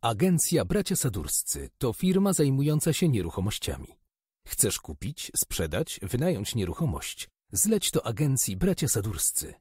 Agencja Bracia Sadurscy to firma zajmująca się nieruchomościami. Chcesz kupić, sprzedać, wynająć nieruchomość? Zleć to agencji Bracia Sadurscy.